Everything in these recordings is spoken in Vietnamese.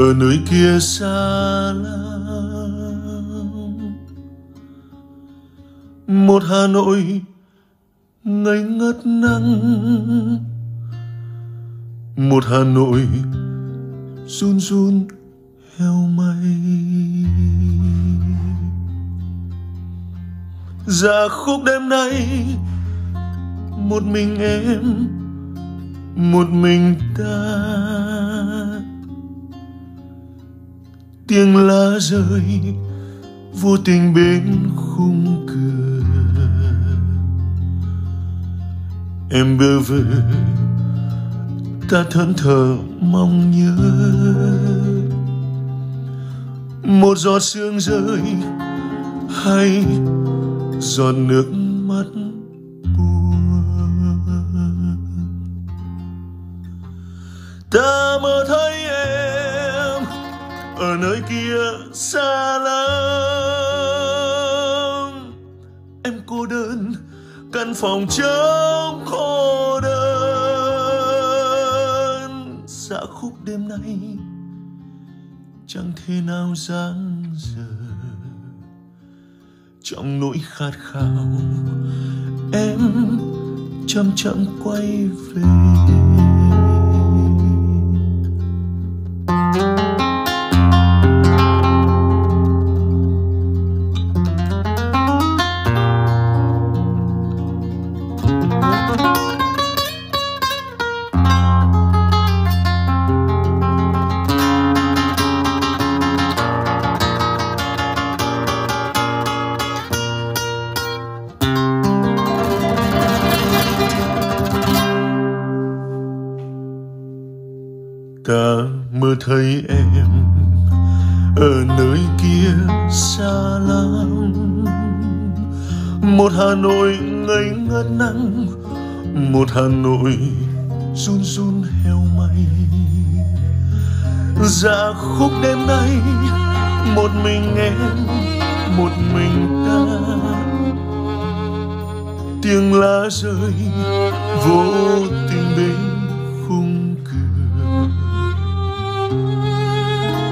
ở nơi kia xa lắm. Một hà nội ngây ngất nắng. Một hà nội run run heo mây. Dạ khúc đêm nay, một mình em, một mình ta tiếng lá rơi, vô tình bên khung cửa. Em bơ vơ, ta thẫn thờ mong nhớ. Một giọt sương rơi hay giọt nước mắt kia xa lắm. Em cô đơn, căn phòng trống khô đơn. Dạ khúc đêm nay, chẳng thể nào dáng giờ trong nỗi khát khao, em chậm chậm quay về. Thấy em ở nơi kia xa lắm. Một hà nội ngây ngất nắng một hà nội run run heo mây dạ khúc đêm nay một mình em, một mình ta. Tiếng lá rơi vô tình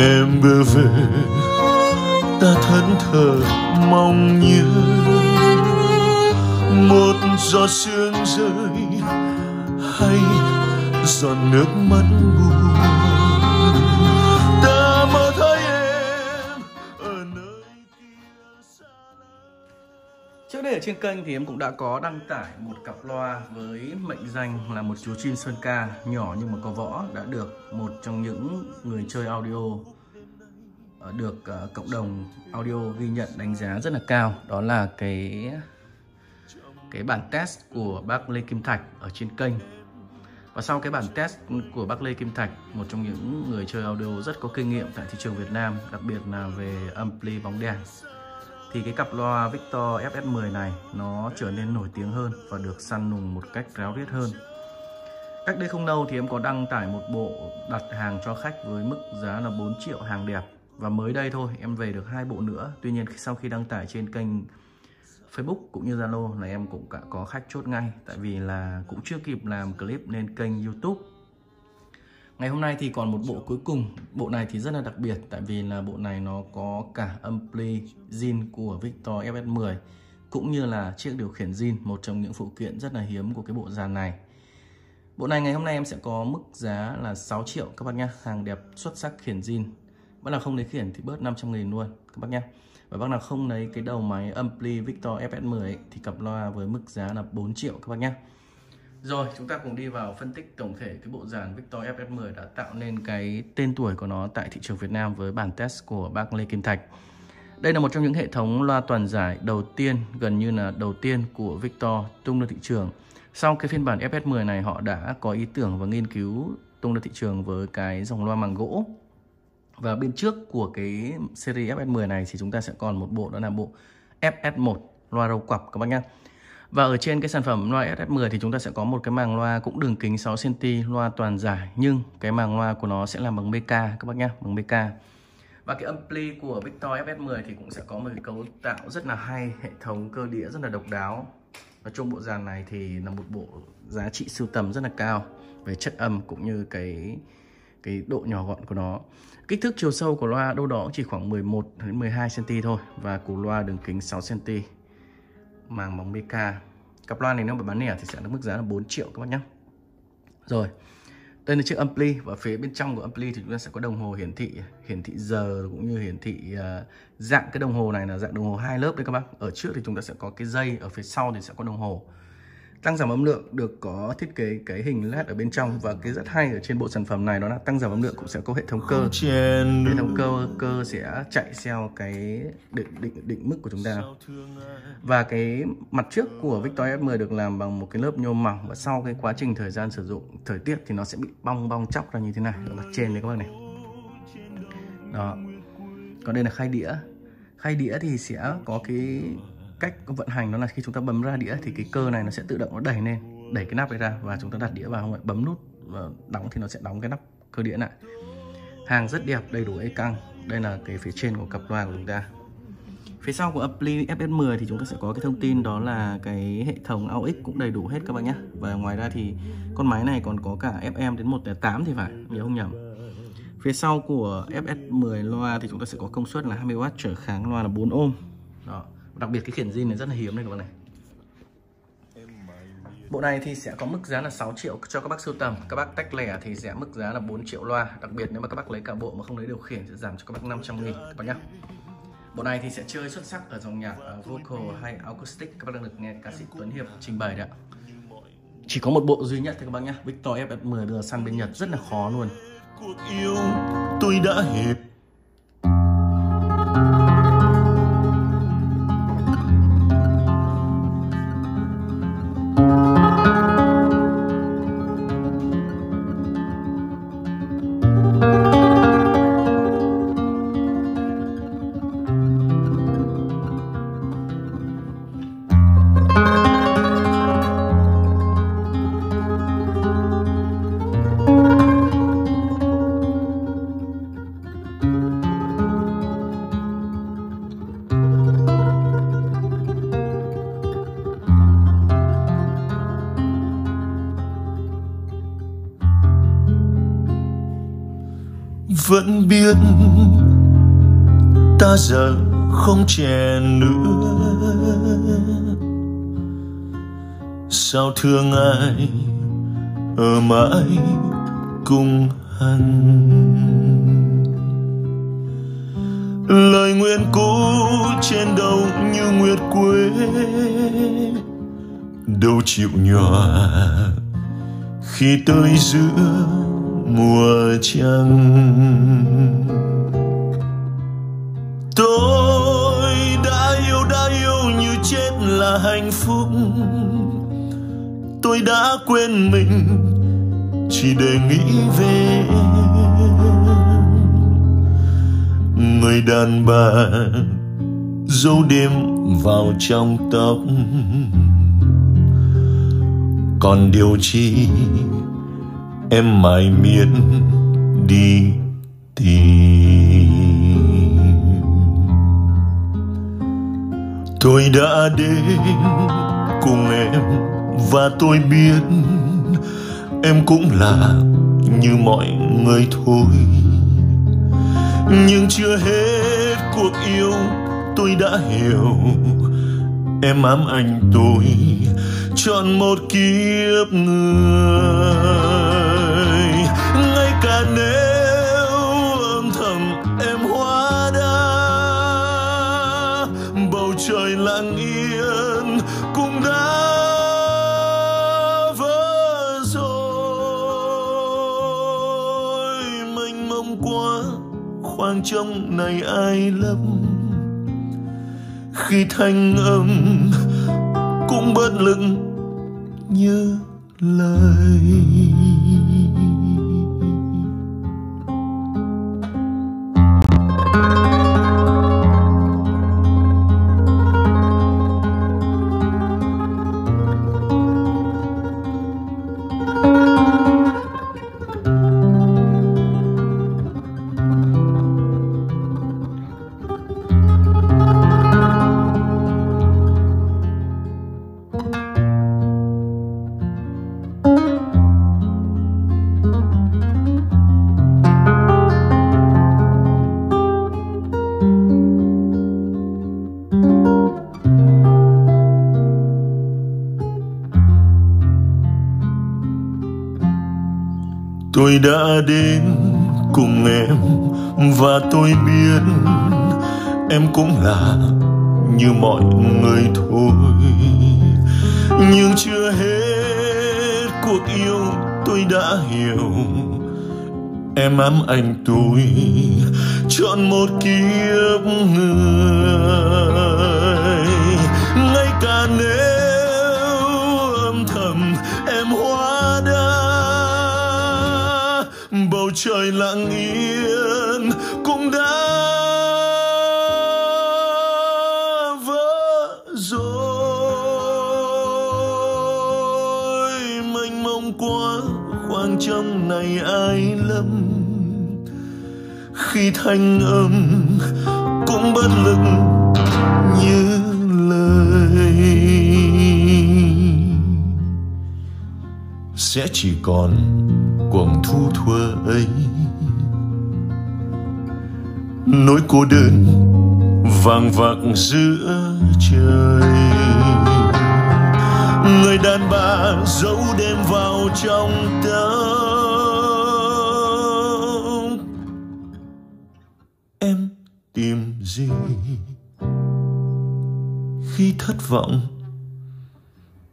em vừa về. Ta thẫn thờ mong nhớ. Một giọt sương rơi hay giọt nước mắt buồn. Trước đây ở trên kênh thì em cũng đã có đăng tải một cặp loa với mệnh danh là một chú chim sơn ca nhỏ nhưng mà có võ, đã được một trong những người chơi audio ờ, được ờ, cộng đồng audio ghi nhận đánh giá rất là cao. Đó là cái cái bản test của bác Lê Kim Thạch ở trên kênh. Và sau cái bản test của bác Lê Kim Thạch, một trong những người chơi audio rất có kinh nghiệm tại thị trường Việt Nam, đặc biệt là về ampli bóng đèn thì cái cặp loa Victor FS10 này nó trở nên nổi tiếng hơn và được săn lùng một cách ráo riết hơn. Cách đây không lâu thì em có đăng tải một bộ đặt hàng cho khách với mức giá là 4 triệu hàng đẹp và mới đây thôi, em về được hai bộ nữa. Tuy nhiên sau khi đăng tải trên kênh Facebook cũng như Zalo là em cũng đã có khách chốt ngay tại vì là cũng chưa kịp làm clip lên kênh YouTube Ngày hôm nay thì còn một bộ cuối cùng Bộ này thì rất là đặc biệt Tại vì là bộ này nó có cả ampli zin của Victor FS10 Cũng như là chiếc điều khiển zin Một trong những phụ kiện rất là hiếm của cái bộ dàn này Bộ này ngày hôm nay em sẽ có mức giá là 6 triệu các bác nhé, Hàng đẹp xuất sắc khiển zin Bác nào không lấy khiển thì bớt 500 nghìn luôn các bác nhé. Và bác nào không lấy cái đầu máy ampli Victor FS10 ấy, thì cặp loa với mức giá là 4 triệu các bác nhé rồi chúng ta cùng đi vào phân tích tổng thể cái bộ dàn Victor FS10 đã tạo nên cái tên tuổi của nó tại thị trường Việt Nam với bản test của bác Lê Kim Thạch. Đây là một trong những hệ thống loa toàn giải đầu tiên, gần như là đầu tiên của Victor tung ra thị trường. Sau cái phiên bản FS10 này họ đã có ý tưởng và nghiên cứu tung ra thị trường với cái dòng loa màng gỗ. Và bên trước của cái series FS10 này thì chúng ta sẽ còn một bộ đó là bộ FS1 loa râu quặp các bác nhé. Và ở trên cái sản phẩm loa SF10 thì chúng ta sẽ có một cái màng loa cũng đường kính 6cm loa toàn giải nhưng cái màng loa của nó sẽ làm bằng BK các bác nhé, bằng BK. Và cái ampli của Victor FS10 thì cũng sẽ có một cái cấu tạo rất là hay, hệ thống cơ đĩa rất là độc đáo. Nói chung bộ dàn này thì là một bộ giá trị sưu tầm rất là cao về chất âm cũng như cái cái độ nhỏ gọn của nó. Kích thước chiều sâu của loa đâu đó chỉ khoảng 11 đến 12 cm thôi và củ loa đường kính 6 cm. Màng bóng BK. Cặp loa này nếu mà bán lẻ thì sẽ được mức giá là 4 triệu các bác nhé. Rồi. Đây là chiếc ampli và phía bên trong của ampli thì chúng ta sẽ có đồng hồ hiển thị hiển thị giờ cũng như hiển thị uh, dạng cái đồng hồ này là dạng đồng hồ hai lớp đấy các bác. Ở trước thì chúng ta sẽ có cái dây, ở phía sau thì sẽ có đồng hồ. Tăng giảm âm lượng được có thiết kế cái hình led ở bên trong và cái rất hay ở trên bộ sản phẩm này đó là tăng giảm âm lượng cũng sẽ có hệ thống cơ. Hệ thống cơ cơ sẽ chạy theo cái định định định mức của chúng ta. Và cái mặt trước của Victor F10 được làm bằng một cái lớp nhôm mỏng và sau cái quá trình thời gian sử dụng thời tiết thì nó sẽ bị bong bong chóc ra như thế này ở mặt trên đấy các bác này. Đó. Còn đây là khay đĩa. Khay đĩa thì sẽ có cái cách vận hành nó là khi chúng ta bấm ra đĩa thì cái cơ này nó sẽ tự động nó đẩy lên, đẩy cái nắp này ra và chúng ta đặt đĩa vào không bấm nút và đóng thì nó sẽ đóng cái nắp cơ đĩa lại. Hàng rất đẹp, đầy đủ ấy căng. Đây là cái phía trên của cặp loa của chúng ta. Phía sau của Apply FS10 thì chúng ta sẽ có cái thông tin đó là cái hệ thống AUX cũng đầy đủ hết các bạn nhé. Và ngoài ra thì con máy này còn có cả FM đến 1.8 thì phải, nhớ không nhầm. Phía sau của FS10 loa thì chúng ta sẽ có công suất là 20W trở kháng loa là 4 ohm. Đó đặc biệt cái khiển zin này rất là hiếm đây các bạn này. Bộ này thì sẽ có mức giá là 6 triệu cho các bác sưu tầm. Các bác tách lẻ thì sẽ mức giá là 4 triệu loa. Đặc biệt nếu mà các bác lấy cả bộ mà không lấy điều khiển sẽ giảm cho các bác 500 nghìn, các bác nhé Bộ này thì sẽ chơi xuất sắc ở dòng nhạc ờ, vocal hay acoustic. Các bác đang được nghe ca sĩ Tuấn Hiệp trình bày đấy ạ. Chỉ có một bộ duy nhất thôi các bác nhé Victor FF10 đưa sang bên Nhật, rất là khó luôn. Cuộc yêu tôi đã hết. Vẫn biết ta giờ không trẻ nữa. Sao thương ai ở mãi cùng hắn lời nguyện cũ trên đầu như nguyệt quế, đâu chịu nhòa khi tới giữa mùa trăng. Tôi đã yêu đã yêu như chết là hạnh phúc. Tôi đã quên mình, chỉ để nghĩ về. Người đàn bà dấu đêm vào trong tóc. Còn điều chi em mãi miên đi tìm. Tôi đã đến cùng em và tôi biết em cũng là như mọi người thôi. Nhưng chưa hết cuộc yêu tôi đã hiểu. Em ám anh tôi chọn một kiếp người trong này ai lấp. Khi thanh âm cũng bất lực như lời. Tôi đã đến cùng em và tôi biết em cũng là như mọi người thôi. Nhưng chưa hết cuộc yêu tôi đã hiểu em ám anh tôi chọn một kiếp người. Ngay cả nếu trời lặng yên cũng đã vỡ rồi. Mênh mông quá, khoảng trong này ai lâm khi thanh âm cũng bất lực như lời. Sẽ chỉ còn quầng thu thuở ấy. Nỗi cô đơn vàng vặc giữa trời. Người đàn bà giấu đêm vào trong tóc em tìm gì? Khi thất vọng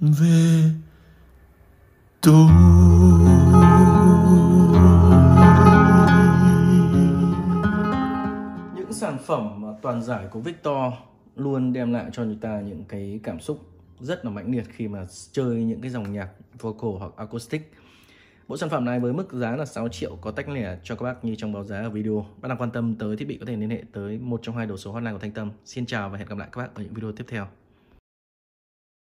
về tôi những sản phẩm toàn giải của Victor luôn đem lại cho người ta những cái cảm xúc rất là mãnh liệt khi mà chơi những cái dòng nhạc vocal hoặc acoustic Bộ sản phẩm này với mức giá là 6 triệu, có tách lẻ cho các bác như trong báo giá ở video. Bác nào quan tâm tới thiết bị có thể liên hệ tới một trong hai đầu số hotline của Thanh Tâm. Xin chào và hẹn gặp lại các bác ở những video tiếp theo.